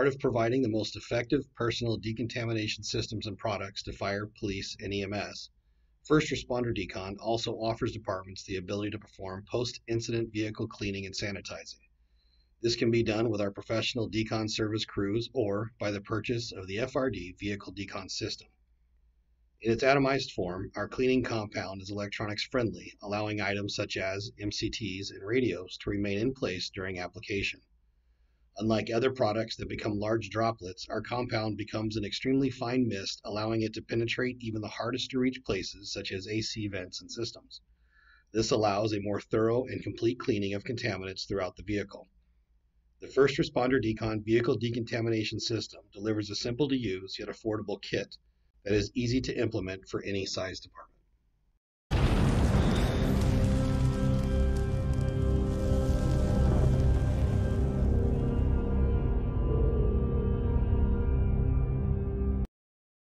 part of providing the most effective personal decontamination systems and products to fire, police, and EMS, First Responder Decon also offers departments the ability to perform post incident vehicle cleaning and sanitizing. This can be done with our professional decon service crews or by the purchase of the FRD vehicle decon system. In its atomized form, our cleaning compound is electronics friendly, allowing items such as MCTs and radios to remain in place during application. Unlike other products that become large droplets, our compound becomes an extremely fine mist, allowing it to penetrate even the hardest to reach places such as AC vents and systems. This allows a more thorough and complete cleaning of contaminants throughout the vehicle. The First Responder Decon Vehicle Decontamination System delivers a simple to use yet affordable kit that is easy to implement for any size department.